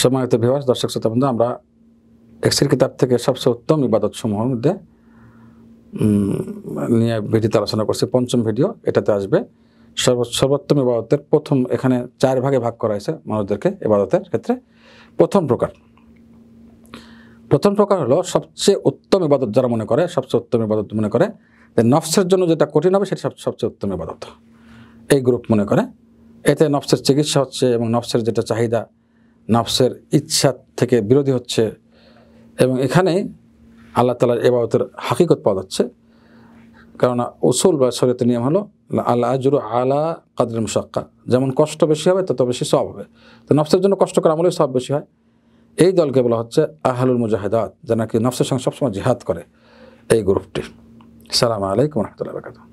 সম্মানিত বিভাস দর্শক শ্রোতা বন্ধু, আমরা এক্সের কিতাব থেকে সবচেয়ে উত্তম ইবাদত সমূহের মধ্যে নিয়ে ভিডিওতে আলোচনা করছি। পঞ্চম ভিডিও, এটাতে আসবে। সর্ব, সর্বোত্তম ইবাদতের প্রথম, এখানে চার ভাগে ভাগ করা হয়েছে মানুষদেরকে ইবাদতের ক্ষেত্রে। প্রথম প্রকার প্রথম প্রকার হলো সবচেয়ে উত্তম ইবাদত যারা মনে করে, সবচেয়ে উত্তম ইবাদত মনে করে, যে নফসের জন্য যেটা কঠিন হবে, সেটা সবচেয়ে উত্তম ইবাদত। এই গ্রুপ মনে করে। এতে নফসের চিকিৎসা হচ্ছে এবং নফসের যেটা চাহিদা নফসের ইচ্ছা থেকে বিরোধী হচ্ছে এবং এখানেই আল্লাহ তালার এবাদতের হাকিকত পাওয়া যাচ্ছে। কেননা উসুল বা শরীয়তের নিয়ম হলো আল্লাহ আজুর আলা কাদের মুশাক্কা। যেমন কষ্ট বেশি হবে, তত বেশি সব হবে। তো নফসের জন্য কষ্ট করা আমলেই সব বেশি হয়। এই দলকে বলা হচ্ছে আহলুল মুজাহিদাত যা নাকি নফসের সঙ্গে সবসময় জিহাদ করে। এই গ্রুপটি। সালাম আলাইকুম রহমতুল্লাহ বাকাত